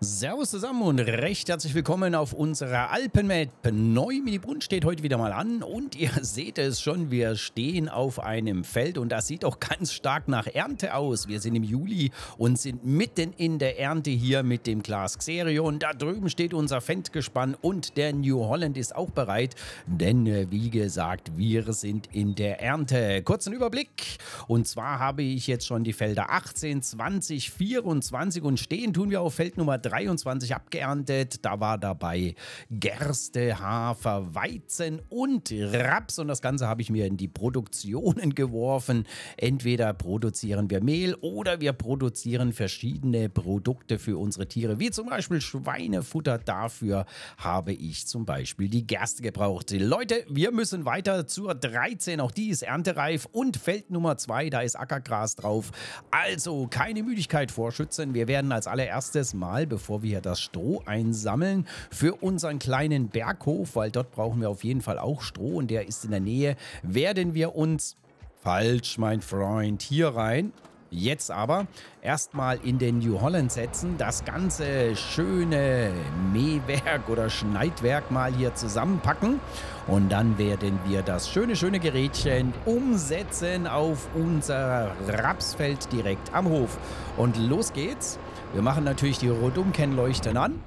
Servus zusammen und recht herzlich willkommen auf unserer Alpenmap. Neuminibrunn steht heute wieder mal an und ihr seht es schon, wir stehen auf einem Feld und das sieht auch ganz stark nach Ernte aus. Wir sind im Juli und sind mitten in der Ernte hier mit dem Glas Xerion. Da drüben steht unser Fendgespann und der New Holland ist auch bereit, denn äh, wie gesagt, wir sind in der Ernte. Kurzen Überblick und zwar habe ich jetzt schon die Felder 18, 20, 24 und stehen tun wir auf Feld Nummer 3. 23 abgeerntet. Da war dabei Gerste, Hafer, Weizen und Raps. Und das Ganze habe ich mir in die Produktionen geworfen. Entweder produzieren wir Mehl oder wir produzieren verschiedene Produkte für unsere Tiere, wie zum Beispiel Schweinefutter. Dafür habe ich zum Beispiel die Gerste gebraucht. Leute, wir müssen weiter zur 13. Auch die ist erntereif und Feld Nummer 2, da ist Ackergras drauf. Also keine Müdigkeit vorschützen. Wir werden als allererstes mal, bevor wir hier das Stroh einsammeln für unseren kleinen Berghof, weil dort brauchen wir auf jeden Fall auch Stroh und der ist in der Nähe, werden wir uns, falsch mein Freund, hier rein Jetzt aber erstmal in den New Holland setzen, das ganze schöne Mähwerk oder Schneidwerk mal hier zusammenpacken und dann werden wir das schöne, schöne Gerätchen umsetzen auf unser Rapsfeld direkt am Hof. Und los geht's. Wir machen natürlich die Rundumkennleuchten an.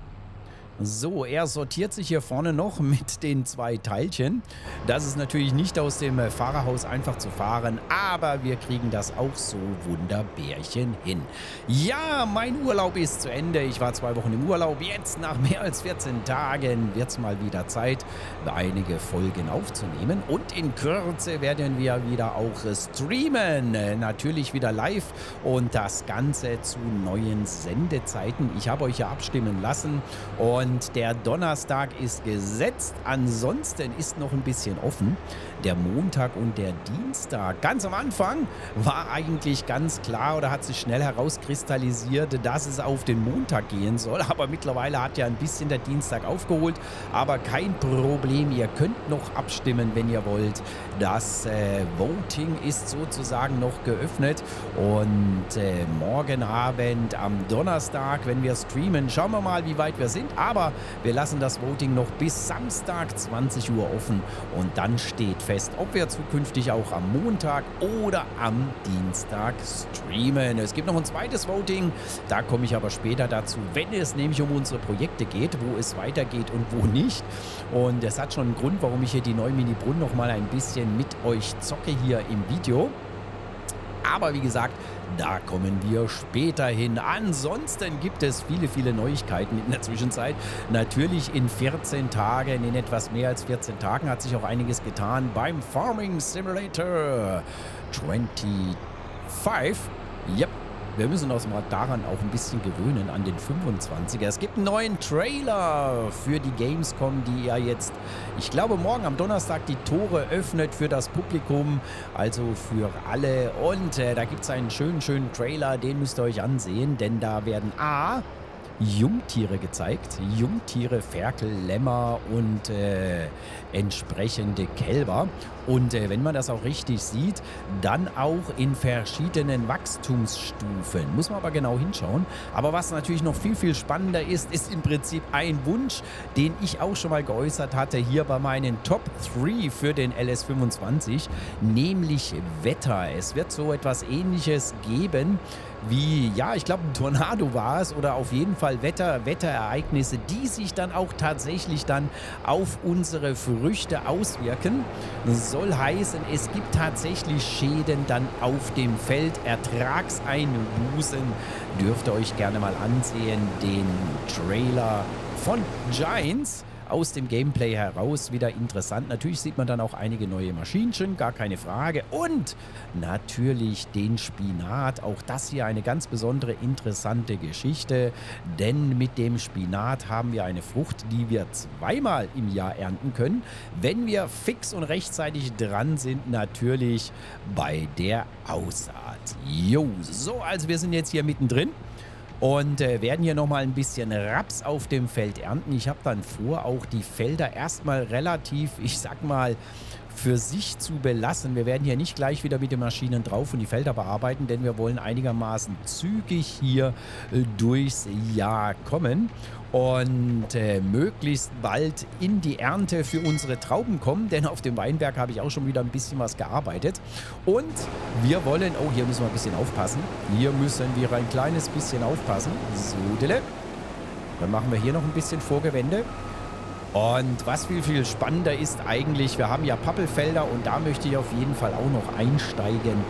So, er sortiert sich hier vorne noch mit den zwei Teilchen. Das ist natürlich nicht aus dem äh, Fahrerhaus einfach zu fahren, aber wir kriegen das auch so wunderbärchen hin. Ja, mein Urlaub ist zu Ende. Ich war zwei Wochen im Urlaub. Jetzt nach mehr als 14 Tagen wird es mal wieder Zeit, einige Folgen aufzunehmen. Und in Kürze werden wir wieder auch streamen. Natürlich wieder live und das Ganze zu neuen Sendezeiten. Ich habe euch ja abstimmen lassen und und der Donnerstag ist gesetzt. Ansonsten ist noch ein bisschen offen. Der Montag und der Dienstag. Ganz am Anfang war eigentlich ganz klar oder hat sich schnell herauskristallisiert, dass es auf den Montag gehen soll. Aber mittlerweile hat ja ein bisschen der Dienstag aufgeholt. Aber kein Problem. Ihr könnt noch abstimmen, wenn ihr wollt. Das äh, Voting ist sozusagen noch geöffnet. Und äh, morgen Abend am Donnerstag, wenn wir streamen, schauen wir mal, wie weit wir sind. Aber wir lassen das Voting noch bis Samstag 20 Uhr offen und dann steht fest, ob wir zukünftig auch am Montag oder am Dienstag streamen. Es gibt noch ein zweites Voting, da komme ich aber später dazu, wenn es nämlich um unsere Projekte geht, wo es weitergeht und wo nicht. Und es hat schon einen Grund, warum ich hier die neue Mini Brunn noch mal ein bisschen mit euch zocke hier im Video. Aber wie gesagt, da kommen wir später hin. Ansonsten gibt es viele, viele Neuigkeiten in der Zwischenzeit. Natürlich in 14 Tagen, in etwas mehr als 14 Tagen hat sich auch einiges getan beim Farming Simulator 25. Yep, wir müssen uns mal daran auch ein bisschen gewöhnen, an den 25er. Es gibt einen neuen Trailer für die Gamescom, die ja jetzt, ich glaube, morgen am Donnerstag die Tore öffnet für das Publikum, also für alle. Und äh, da gibt es einen schönen, schönen Trailer, den müsst ihr euch ansehen, denn da werden A Jungtiere gezeigt. Jungtiere, Ferkel, Lämmer und äh, entsprechende Kälber. Und äh, wenn man das auch richtig sieht, dann auch in verschiedenen Wachstumsstufen. Muss man aber genau hinschauen. Aber was natürlich noch viel, viel spannender ist, ist im Prinzip ein Wunsch, den ich auch schon mal geäußert hatte hier bei meinen Top 3 für den LS25, nämlich Wetter. Es wird so etwas ähnliches geben wie, ja, ich glaube, ein Tornado war es oder auf jeden Fall Wetter, Wetterereignisse, die sich dann auch tatsächlich dann auf unsere Früchte auswirken. Soll heißen, es gibt tatsächlich Schäden dann auf dem Feld, Ertragseinbußen. Dürft ihr euch gerne mal ansehen, den Trailer von Giants aus dem Gameplay heraus wieder interessant. Natürlich sieht man dann auch einige neue Maschinchen, gar keine Frage. Und natürlich den Spinat. Auch das hier eine ganz besondere, interessante Geschichte. Denn mit dem Spinat haben wir eine Frucht, die wir zweimal im Jahr ernten können. Wenn wir fix und rechtzeitig dran sind, natürlich bei der Aussaat. Jo, so, also wir sind jetzt hier mittendrin und äh, werden hier nochmal ein bisschen Raps auf dem Feld ernten. Ich habe dann vor, auch die Felder erstmal relativ, ich sag mal, für sich zu belassen. Wir werden hier nicht gleich wieder mit den Maschinen drauf und die Felder bearbeiten, denn wir wollen einigermaßen zügig hier äh, durchs Jahr kommen und äh, möglichst bald in die Ernte für unsere Trauben kommen, denn auf dem Weinberg habe ich auch schon wieder ein bisschen was gearbeitet. Und wir wollen, oh, hier müssen wir ein bisschen aufpassen. Hier müssen wir ein kleines bisschen aufpassen. So, Dille. Dann machen wir hier noch ein bisschen Vorgewände. Und was viel, viel spannender ist eigentlich, wir haben ja Pappelfelder und da möchte ich auf jeden Fall auch noch einsteigen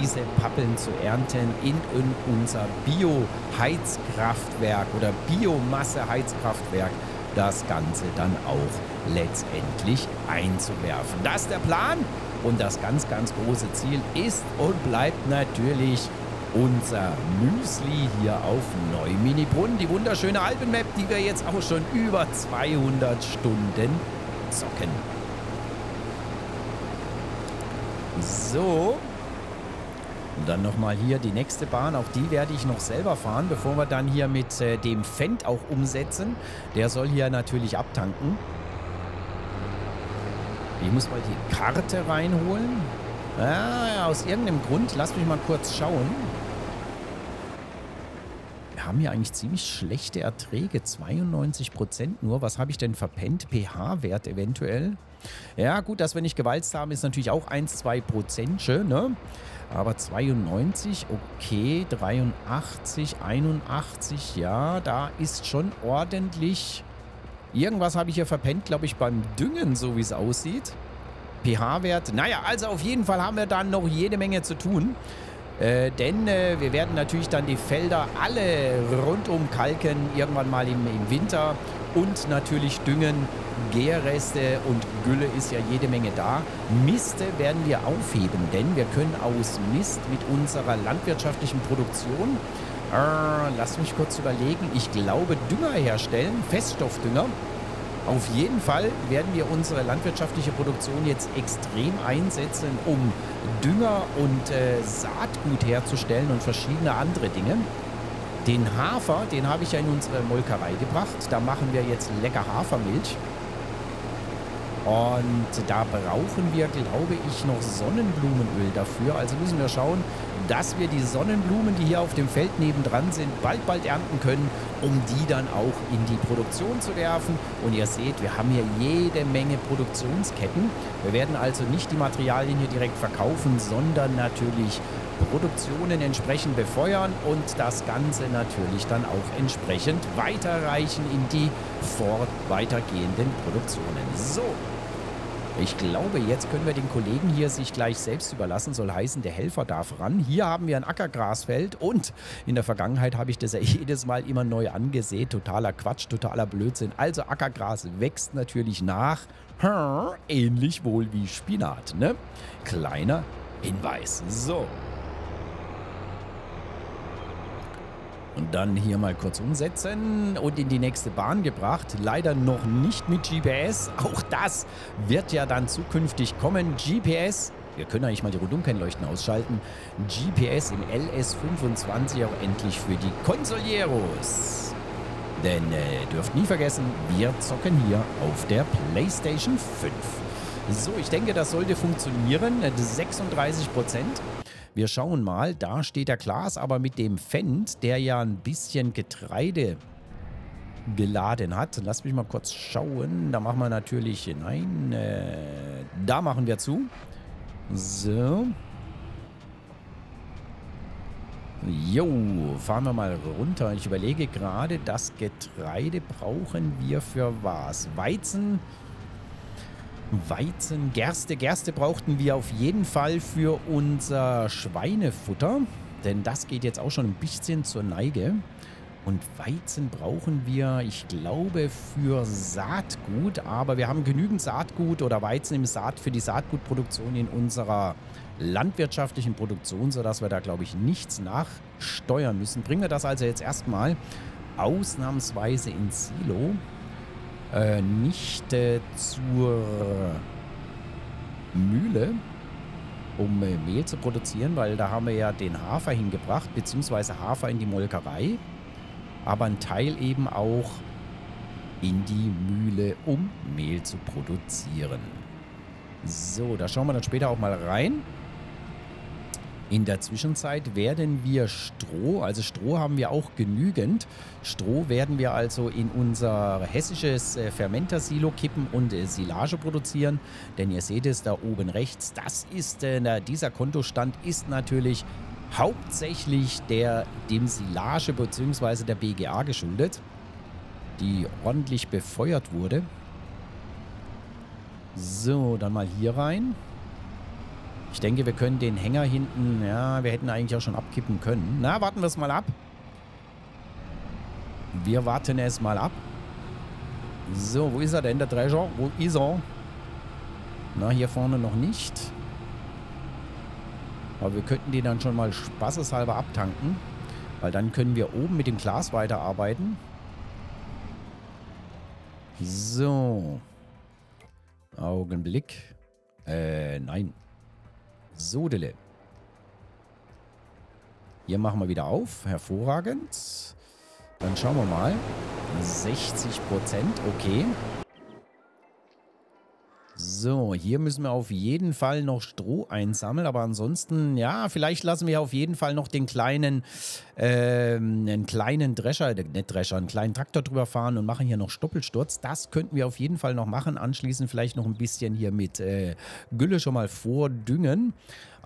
diese Pappeln zu ernten in, in unser Bio-Heizkraftwerk oder Biomasse-Heizkraftwerk das Ganze dann auch letztendlich einzuwerfen. Das ist der Plan und das ganz, ganz große Ziel ist und bleibt natürlich unser Müsli hier auf Neuminibrunn. Die wunderschöne Alpenmap, die wir jetzt auch schon über 200 Stunden zocken. So, und dann nochmal hier die nächste Bahn, auch die werde ich noch selber fahren, bevor wir dann hier mit äh, dem Fendt auch umsetzen. Der soll hier natürlich abtanken. Ich muss mal die Karte reinholen. Ah, aus irgendeinem Grund, lass mich mal kurz schauen. Wir haben hier eigentlich ziemlich schlechte Erträge, 92% nur. Was habe ich denn verpennt? pH-Wert eventuell. Ja gut, dass wir nicht gewalzt haben, ist natürlich auch 1, 2%, ne? Aber 92, okay, 83, 81, ja, da ist schon ordentlich... Irgendwas habe ich hier verpennt, glaube ich, beim Düngen, so wie es aussieht. pH-Wert. Naja, also auf jeden Fall haben wir dann noch jede Menge zu tun. Äh, denn äh, wir werden natürlich dann die Felder alle rundum kalken, irgendwann mal im, im Winter und natürlich düngen. Gärreste und Gülle ist ja jede Menge da. Miste werden wir aufheben, denn wir können aus Mist mit unserer landwirtschaftlichen Produktion, äh, lass mich kurz überlegen, ich glaube Dünger herstellen, Feststoffdünger. Auf jeden Fall werden wir unsere landwirtschaftliche Produktion jetzt extrem einsetzen, um Dünger und äh, Saatgut herzustellen und verschiedene andere Dinge. Den Hafer, den habe ich ja in unsere Molkerei gebracht. Da machen wir jetzt lecker Hafermilch. Und da brauchen wir, glaube ich, noch Sonnenblumenöl dafür. Also müssen wir schauen, dass wir die Sonnenblumen, die hier auf dem Feld nebendran sind, bald, bald ernten können, um die dann auch in die Produktion zu werfen. Und ihr seht, wir haben hier jede Menge Produktionsketten. Wir werden also nicht die Materialien hier direkt verkaufen, sondern natürlich Produktionen entsprechend befeuern und das Ganze natürlich dann auch entsprechend weiterreichen in die fort weitergehenden Produktionen. So, ich glaube, jetzt können wir den Kollegen hier sich gleich selbst überlassen. Soll heißen, der Helfer darf ran. Hier haben wir ein Ackergrasfeld und in der Vergangenheit habe ich das ja jedes Mal immer neu angesehen. Totaler Quatsch, totaler Blödsinn. Also Ackergras wächst natürlich nach. Ähnlich wohl wie Spinat, ne? Kleiner Hinweis. So, Und dann hier mal kurz umsetzen und in die nächste Bahn gebracht. Leider noch nicht mit GPS. Auch das wird ja dann zukünftig kommen. GPS, wir können eigentlich mal die Rundumkennleuchten ausschalten. GPS im LS25 auch endlich für die Consolieros. Denn äh, dürft nie vergessen, wir zocken hier auf der PlayStation 5. So, ich denke, das sollte funktionieren. 36 Prozent. Wir schauen mal, da steht der Glas aber mit dem Fendt, der ja ein bisschen Getreide geladen hat. Lass mich mal kurz schauen. Da machen wir natürlich, nein, äh, da machen wir zu. So. Jo, fahren wir mal runter. Ich überlege gerade, das Getreide brauchen wir für was? Weizen Weizen, Gerste. Gerste brauchten wir auf jeden Fall für unser Schweinefutter, denn das geht jetzt auch schon ein bisschen zur Neige. Und Weizen brauchen wir, ich glaube, für Saatgut, aber wir haben genügend Saatgut oder Weizen im Saat für die Saatgutproduktion in unserer landwirtschaftlichen Produktion, sodass wir da, glaube ich, nichts nachsteuern müssen. Bringen wir das also jetzt erstmal ausnahmsweise ins Silo äh, nicht äh, zur Mühle, um äh, Mehl zu produzieren, weil da haben wir ja den Hafer hingebracht, beziehungsweise Hafer in die Molkerei, aber ein Teil eben auch in die Mühle, um Mehl zu produzieren. So, da schauen wir dann später auch mal rein. In der Zwischenzeit werden wir Stroh, also Stroh haben wir auch genügend. Stroh werden wir also in unser hessisches äh, Fermentersilo kippen und äh, Silage produzieren. Denn ihr seht es da oben rechts, das ist, äh, dieser Kontostand ist natürlich hauptsächlich der, dem Silage bzw. der BGA geschuldet, die ordentlich befeuert wurde. So, dann mal hier rein. Ich denke, wir können den Hänger hinten, ja, wir hätten eigentlich auch schon abkippen können. Na, warten wir es mal ab. Wir warten es mal ab. So, wo ist er denn, der Drescher? Wo ist er? Na, hier vorne noch nicht. Aber wir könnten den dann schon mal spaßeshalber abtanken. Weil dann können wir oben mit dem Glas weiterarbeiten. So. Augenblick. Äh, nein. Sodele. Hier machen wir wieder auf. Hervorragend. Dann schauen wir mal. 60 Prozent, okay. So, hier müssen wir auf jeden Fall noch Stroh einsammeln, aber ansonsten, ja, vielleicht lassen wir auf jeden Fall noch den kleinen, äh, einen kleinen Drescher, äh, nicht Drescher, einen kleinen Traktor drüber fahren und machen hier noch Stoppelsturz. Das könnten wir auf jeden Fall noch machen. Anschließend vielleicht noch ein bisschen hier mit äh, Gülle schon mal vordüngen.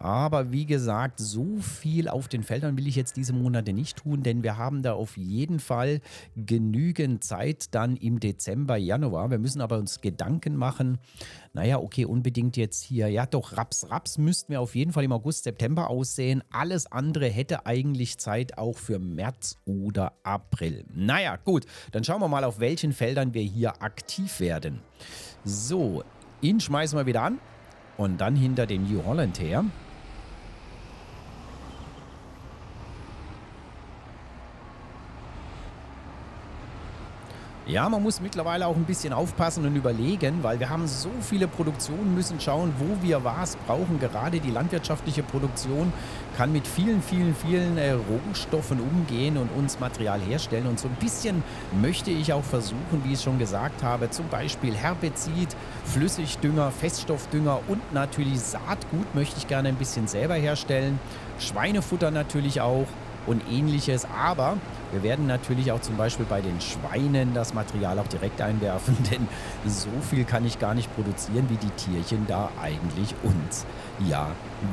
Aber wie gesagt, so viel auf den Feldern will ich jetzt diese Monate nicht tun, denn wir haben da auf jeden Fall genügend Zeit dann im Dezember, Januar. Wir müssen aber uns Gedanken machen. Naja, okay, unbedingt jetzt hier. Ja, doch, Raps. Raps müssten wir auf jeden Fall im August, September aussehen. Alles andere hätte eigentlich Zeit auch für März oder April. Naja, gut, dann schauen wir mal, auf welchen Feldern wir hier aktiv werden. So, ihn schmeißen wir wieder an und dann hinter den New Holland her. Ja, man muss mittlerweile auch ein bisschen aufpassen und überlegen, weil wir haben so viele Produktionen, müssen schauen, wo wir was brauchen. Gerade die landwirtschaftliche Produktion kann mit vielen, vielen, vielen äh, Rohstoffen umgehen und uns Material herstellen. Und so ein bisschen möchte ich auch versuchen, wie ich schon gesagt habe, zum Beispiel Herbizid, Flüssigdünger, Feststoffdünger und natürlich Saatgut möchte ich gerne ein bisschen selber herstellen. Schweinefutter natürlich auch und ähnliches. Aber wir werden natürlich auch zum Beispiel bei den Schweinen das Material auch direkt einwerfen, denn so viel kann ich gar nicht produzieren, wie die Tierchen da eigentlich uns ja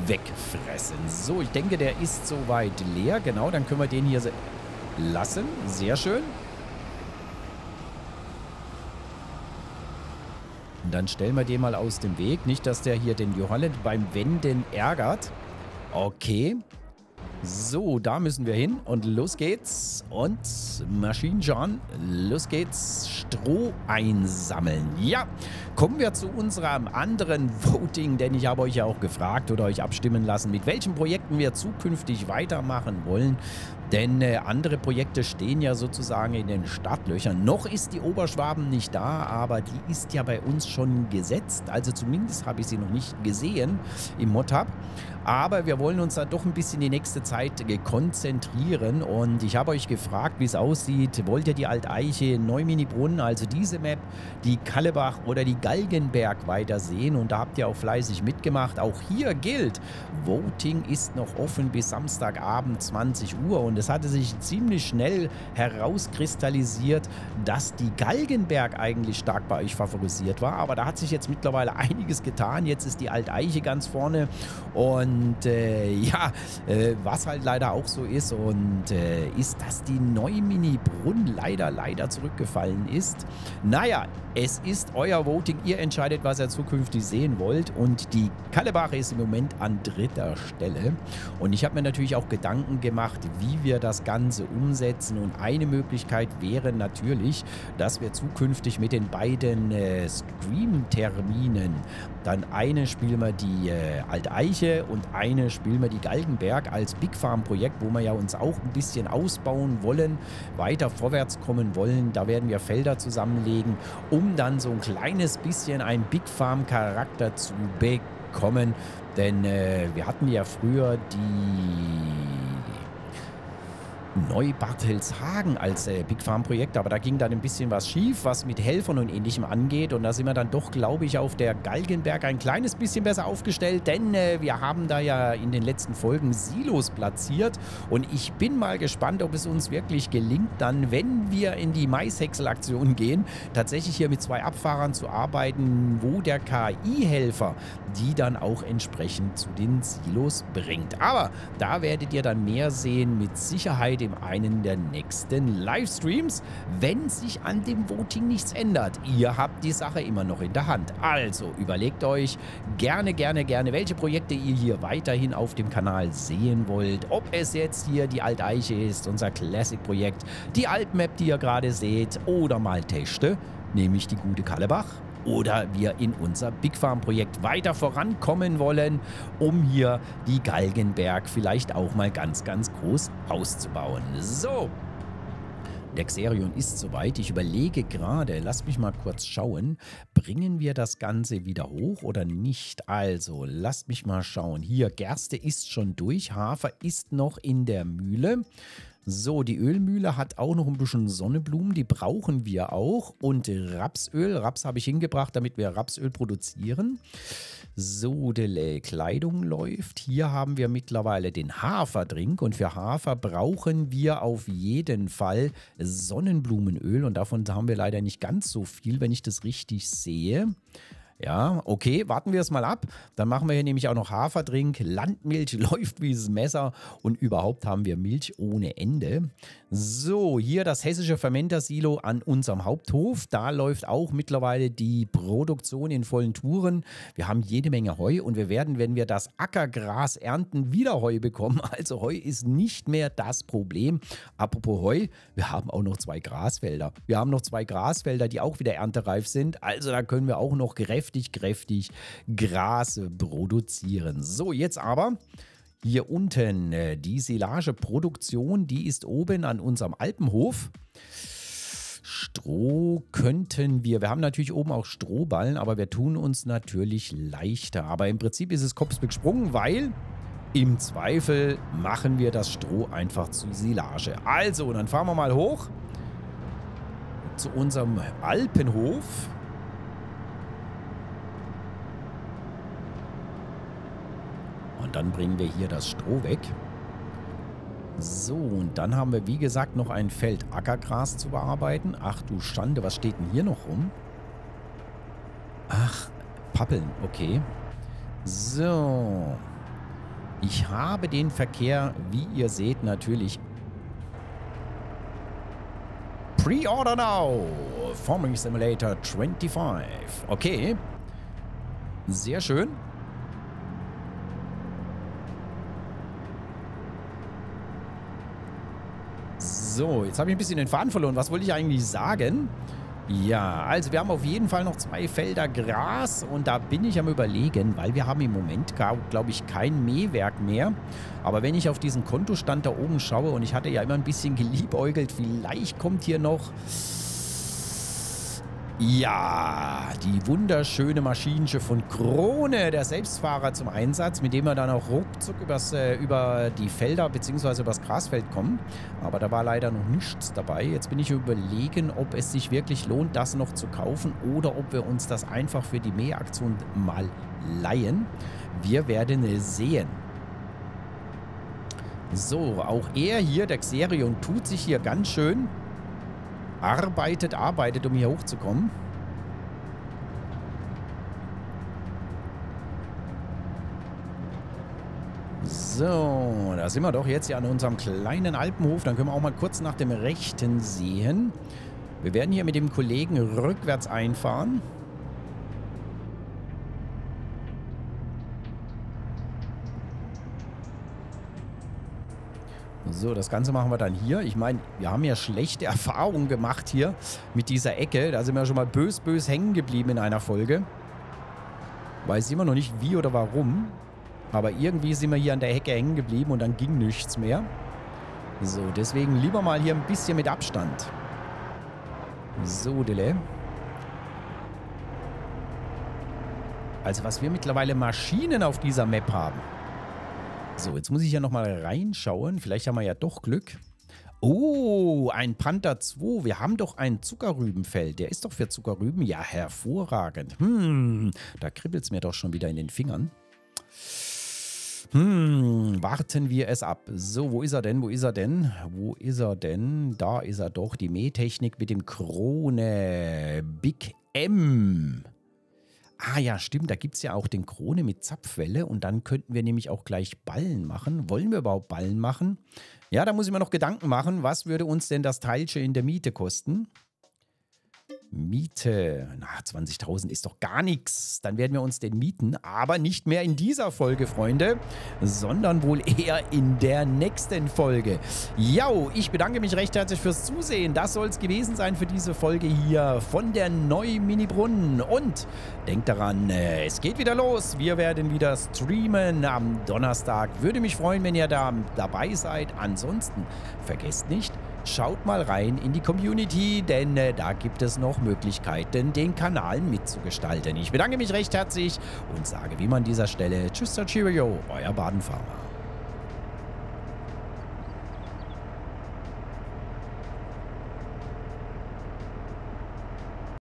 wegfressen. So, ich denke, der ist soweit leer. Genau, dann können wir den hier lassen. Sehr schön. Und dann stellen wir den mal aus dem Weg. Nicht, dass der hier den Johannes beim Wenden ärgert. Okay, so, da müssen wir hin und los geht's. Und Machine John, los geht's. Stroh einsammeln. Ja, kommen wir zu unserem anderen Voting, denn ich habe euch ja auch gefragt oder euch abstimmen lassen, mit welchen Projekten wir zukünftig weitermachen wollen. Denn äh, andere Projekte stehen ja sozusagen in den Startlöchern. Noch ist die Oberschwaben nicht da, aber die ist ja bei uns schon gesetzt. Also zumindest habe ich sie noch nicht gesehen im Mod-Hub. Aber wir wollen uns da doch ein bisschen die nächste Zeit konzentrieren. Und ich habe euch gefragt, wie es aussieht. Wollt ihr die Alteiche, Neumini-Brunnen, also diese Map, die Kallebach oder die Galgenberg weitersehen? Und da habt ihr auch fleißig mitgemacht. Auch hier gilt, Voting ist noch offen bis Samstagabend 20 Uhr. Und es hatte sich ziemlich schnell herauskristallisiert, dass die Galgenberg eigentlich stark bei euch favorisiert war. Aber da hat sich jetzt mittlerweile einiges getan. Jetzt ist die Alteiche ganz vorne. Und äh, ja, äh, was halt leider auch so ist und äh, ist, dass die Neumini Brunn leider, leider zurückgefallen ist. Naja, es ist euer Voting. Ihr entscheidet, was ihr zukünftig sehen wollt. Und die Kallebache ist im Moment an dritter Stelle. Und ich habe mir natürlich auch Gedanken gemacht, wie wir das Ganze umsetzen. Und eine Möglichkeit wäre natürlich, dass wir zukünftig mit den beiden äh, Stream-Terminen dann eine spielen wir die äh, Alteiche und eine spielen wir die Galgenberg als Big Farm Projekt, wo wir ja uns auch ein bisschen ausbauen wollen, weiter vorwärts kommen wollen. Da werden wir Felder zusammenlegen, um dann so ein kleines bisschen einen Big Farm Charakter zu bekommen. Denn äh, wir hatten ja früher die Neu-Bartelshagen als äh, Big Farm Projekt, aber da ging dann ein bisschen was schief, was mit Helfern und ähnlichem angeht und da sind wir dann doch, glaube ich, auf der Galgenberg ein kleines bisschen besser aufgestellt, denn äh, wir haben da ja in den letzten Folgen Silos platziert und ich bin mal gespannt, ob es uns wirklich gelingt, dann, wenn wir in die Maishäcksel-Aktion gehen, tatsächlich hier mit zwei Abfahrern zu arbeiten, wo der KI-Helfer die dann auch entsprechend zu den Silos bringt. Aber da werdet ihr dann mehr sehen mit Sicherheit in einen der nächsten Livestreams, wenn sich an dem Voting nichts ändert. Ihr habt die Sache immer noch in der Hand. Also überlegt euch gerne, gerne, gerne, welche Projekte ihr hier weiterhin auf dem Kanal sehen wollt. Ob es jetzt hier die Alteiche ist, unser Classic-Projekt, die Altmap, die ihr gerade seht, oder mal Techte, nämlich die gute Kallebach oder wir in unser Big Farm Projekt weiter vorankommen wollen, um hier die Galgenberg vielleicht auch mal ganz, ganz groß auszubauen. So. Der Xerion ist soweit. Ich überlege gerade, lass mich mal kurz schauen, bringen wir das Ganze wieder hoch oder nicht? Also, lasst mich mal schauen. Hier, Gerste ist schon durch, Hafer ist noch in der Mühle. So, die Ölmühle hat auch noch ein bisschen Sonneblumen, die brauchen wir auch. Und Rapsöl, Raps habe ich hingebracht, damit wir Rapsöl produzieren. So, die Kleidung läuft. Hier haben wir mittlerweile den Haferdrink und für Hafer brauchen wir auf jeden Fall Sonnenblumenöl und davon haben wir leider nicht ganz so viel, wenn ich das richtig sehe. Ja, okay, warten wir es mal ab. Dann machen wir hier nämlich auch noch Haferdrink. Landmilch läuft wie das Messer und überhaupt haben wir Milch ohne Ende. So, hier das hessische Fermentersilo an unserem Haupthof. Da läuft auch mittlerweile die Produktion in vollen Touren. Wir haben jede Menge Heu und wir werden, wenn wir das Ackergras ernten, wieder Heu bekommen. Also Heu ist nicht mehr das Problem. Apropos Heu, wir haben auch noch zwei Grasfelder. Wir haben noch zwei Grasfelder, die auch wieder erntereif sind. Also da können wir auch noch kräftig, kräftig Gras produzieren. So, jetzt aber hier unten äh, die Silageproduktion, die ist oben an unserem Alpenhof. Stroh könnten wir, wir haben natürlich oben auch Strohballen, aber wir tun uns natürlich leichter. Aber im Prinzip ist es Kopfsbeck gesprungen, weil im Zweifel machen wir das Stroh einfach zu Silage. Also, dann fahren wir mal hoch zu unserem Alpenhof. Dann bringen wir hier das Stroh weg. So, und dann haben wir, wie gesagt, noch ein Feld Ackergras zu bearbeiten. Ach du Schande, was steht denn hier noch rum? Ach, Pappeln, okay. So. Ich habe den Verkehr, wie ihr seht, natürlich Pre-Order now! Farming Simulator 25. Okay. Sehr schön. So, jetzt habe ich ein bisschen den Faden verloren. Was wollte ich eigentlich sagen? Ja, also wir haben auf jeden Fall noch zwei Felder Gras und da bin ich am überlegen, weil wir haben im Moment, glaube ich, kein Mähwerk mehr. Aber wenn ich auf diesen Kontostand da oben schaue und ich hatte ja immer ein bisschen geliebäugelt, vielleicht kommt hier noch ja, die wunderschöne Maschinenschiff von Krone, der Selbstfahrer zum Einsatz, mit dem wir dann auch ruckzuck übers, äh, über die Felder bzw. übers Grasfeld kommen. Aber da war leider noch nichts dabei. Jetzt bin ich überlegen, ob es sich wirklich lohnt, das noch zu kaufen oder ob wir uns das einfach für die Mähaktion mal leihen. Wir werden sehen. So, auch er hier, der Xerion, tut sich hier ganz schön arbeitet, arbeitet, um hier hochzukommen. So, da sind wir doch jetzt hier an unserem kleinen Alpenhof. Dann können wir auch mal kurz nach dem Rechten sehen. Wir werden hier mit dem Kollegen rückwärts einfahren. So, das Ganze machen wir dann hier. Ich meine, wir haben ja schlechte Erfahrungen gemacht hier mit dieser Ecke. Da sind wir schon mal bös, bös hängen geblieben in einer Folge. Weiß immer noch nicht wie oder warum. Aber irgendwie sind wir hier an der Hecke hängen geblieben und dann ging nichts mehr. So, deswegen lieber mal hier ein bisschen mit Abstand. So, Dille. Also was wir mittlerweile Maschinen auf dieser Map haben. So, jetzt muss ich ja nochmal reinschauen. Vielleicht haben wir ja doch Glück. Oh, ein Panther 2. Wir haben doch ein Zuckerrübenfeld. Der ist doch für Zuckerrüben. Ja, hervorragend. Hm, da kribbelt es mir doch schon wieder in den Fingern. Hm, warten wir es ab. So, wo ist er denn? Wo ist er denn? Wo ist er denn? Da ist er doch. Die Mähtechnik mit dem Krone. Big M. Ah ja, stimmt, da gibt es ja auch den Krone mit Zapfwelle und dann könnten wir nämlich auch gleich Ballen machen. Wollen wir überhaupt Ballen machen? Ja, da muss ich mir noch Gedanken machen, was würde uns denn das Teilchen in der Miete kosten? Miete. Na, 20.000 ist doch gar nichts. Dann werden wir uns den mieten. Aber nicht mehr in dieser Folge, Freunde, sondern wohl eher in der nächsten Folge. Ja, ich bedanke mich recht herzlich fürs Zusehen. Das soll es gewesen sein für diese Folge hier von der Neu Mini Brunnen. Und denkt daran, äh, es geht wieder los. Wir werden wieder streamen am Donnerstag. Würde mich freuen, wenn ihr da dabei seid. Ansonsten vergesst nicht, Schaut mal rein in die Community, denn äh, da gibt es noch Möglichkeiten, den Kanal mitzugestalten. Ich bedanke mich recht herzlich und sage wie man an dieser Stelle Tschüss, Cheerio, euer Badenfarmer.